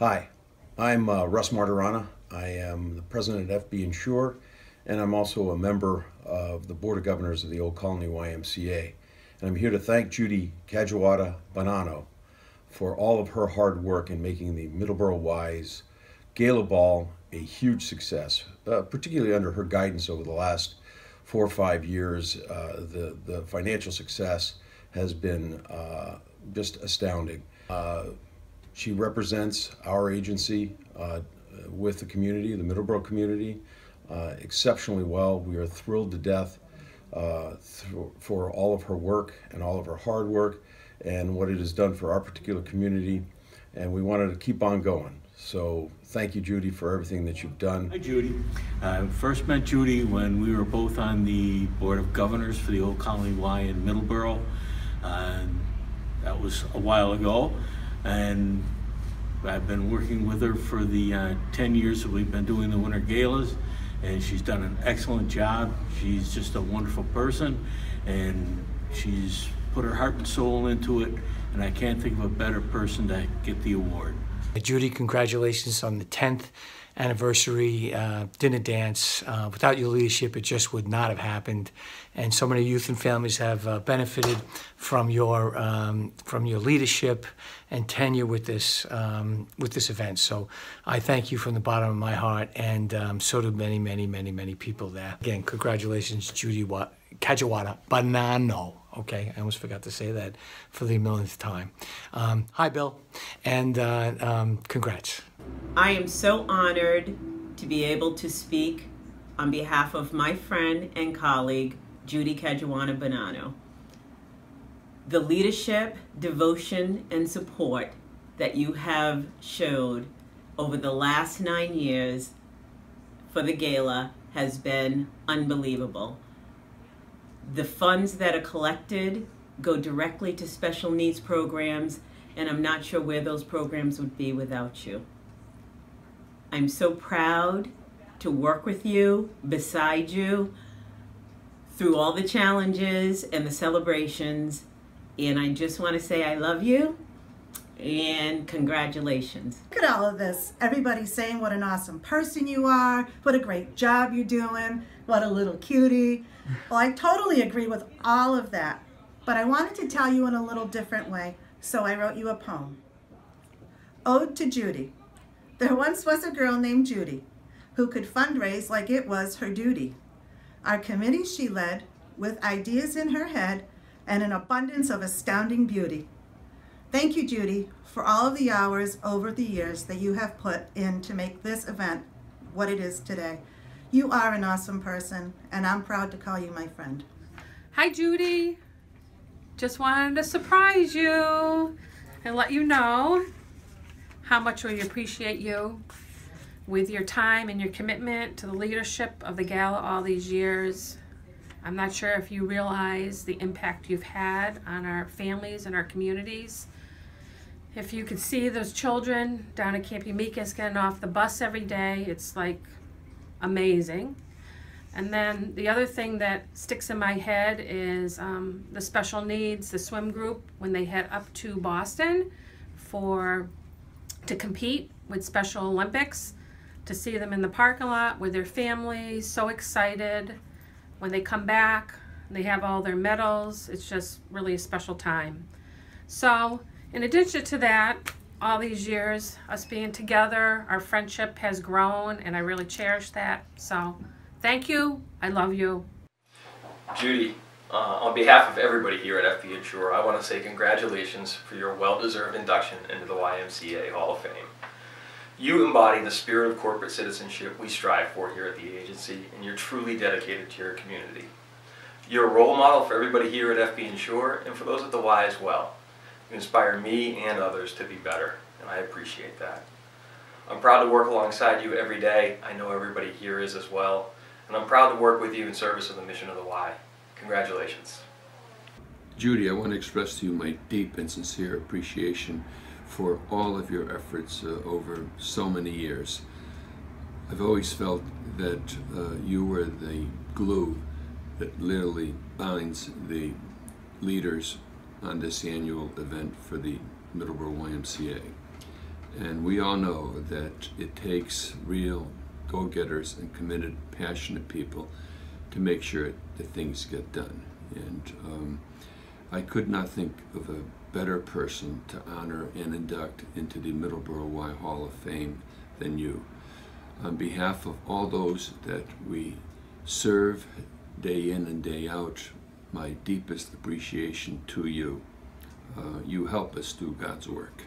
Hi, I'm uh, Russ Martirana. I am the president of FBinsure, and I'm also a member of the Board of Governors of the Old Colony YMCA. And I'm here to thank Judy Kagiwada Bonanno for all of her hard work in making the Middleborough Wise Gala Ball a huge success, uh, particularly under her guidance over the last four or five years. Uh, the, the financial success has been uh, just astounding. Uh, she represents our agency uh, with the community, the Middleborough community, uh, exceptionally well. We are thrilled to death uh, for all of her work and all of her hard work and what it has done for our particular community. And we wanted to keep on going. So thank you, Judy, for everything that you've done. Hi, Judy. I first met Judy when we were both on the Board of Governors for the Old Colony Y in Middleborough. Uh, that was a while ago and I've been working with her for the uh, 10 years that we've been doing the Winter Galas and she's done an excellent job. She's just a wonderful person and she's put her heart and soul into it and I can't think of a better person to get the award. Judy, congratulations on the 10th anniversary uh, dinner dance. Uh, without your leadership, it just would not have happened. And so many youth and families have uh, benefited from your um, from your leadership and tenure with this um, with this event. So I thank you from the bottom of my heart, and um, so do many, many, many, many people there. Again, congratulations, Judy Wa- Kagiwada Bonanno. Okay, I almost forgot to say that for the millionth time. Um, hi, Bill, and uh, um, congrats. I am so honored to be able to speak on behalf of my friend and colleague, Judy Kagiwada Bonanno. The leadership, devotion, and support that you have showed over the last nine years for the gala has been unbelievable. The funds that are collected go directly to special needs programs, and I'm not sure where those programs would be without you. I'm so proud to work with you, beside you, through all the challenges and the celebrations. And I just want to say I love you and congratulations. Look at all of this. Everybody saying what an awesome person you are, what a great job you're doing, what a little cutie. Well, I totally agree with all of that, but I wanted to tell you in a little different way, so I wrote you a poem. Ode to Judy. There once was a girl named Judy who could fundraise like it was her duty. Our committee she led with ideas in her head and an abundance of astounding beauty. Thank you, Judy, for all of the hours over the years that you have put in to make this event what it is today. You are an awesome person, and I'm proud to call you my friend. Hi, Judy. Just wanted to surprise you and let you know how much we appreciate you with your time and your commitment to the leadership of the gala all these years. I'm not sure if you realize the impact you've had on our families and our communities. If you could see those children down at Camp Umicus getting off the bus every day, it's like amazing. And then the other thing that sticks in my head is um, the special needs, the swim group, when they head up to Boston for to compete with Special Olympics, to see them in the parking lot with their families, so excited. When they come back, they have all their medals. It's just really a special time. So in addition to that, all these years, us being together, our friendship has grown and I really cherish that. So thank you. I love you. Judy, uh, on behalf of everybody here at FBinsure, I want to say congratulations for your well-deserved induction into the YMCA Hall of Fame. You embody the spirit of corporate citizenship we strive for here at the agency, and you're truly dedicated to your community. You're a role model for everybody here at FBinsure, and for those at the Y as well. You inspire me and others to be better, and I appreciate that. I'm proud to work alongside you every day. I know everybody here is as well. And I'm proud to work with you in service of the mission of the Y. Congratulations. Judy, I want to express to you my deep and sincere appreciation for all of your efforts uh, over so many years. I've always felt that uh, you were the glue that literally binds the leaders on this annual event for the Middleborough YMCA. And we all know that it takes real go-getters and committed, passionate people to make sure that things get done. And um, I could not think of a better person to honor and induct into the Middleborough Y Hall of Fame than you. On behalf of all those that we serve day in and day out, my deepest appreciation to you. Uh, you help us do God's work.